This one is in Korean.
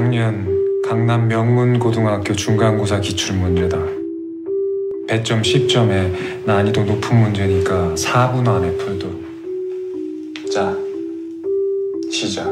작년 강남 명문고등학교 중간고사 기출문제다. 배점 10점에 난이도 높은 문제니까 4분 안에 풀도. 자, 시작.